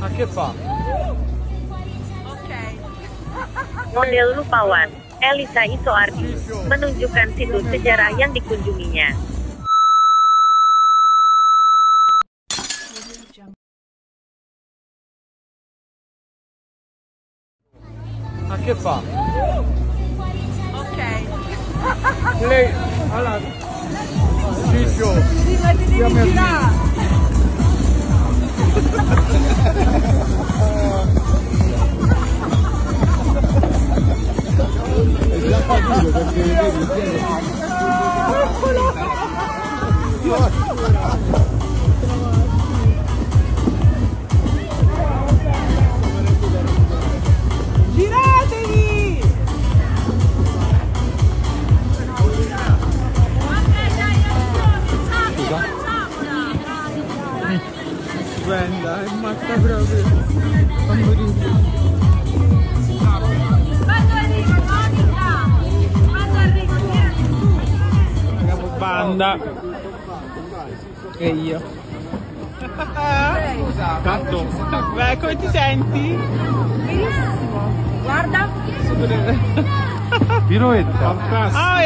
Ma che fa? Model lupawan, Elisa Isoardi, menunjukkan situs sejarah yang dikunjunginya. Ma che fa? Lei, allora, Ciccio, siamo Giratevi! Stupenda, è matta proprio. Banda. E io. Gatto. Beh, come ti senti? Guarda! Piroetta. Ah,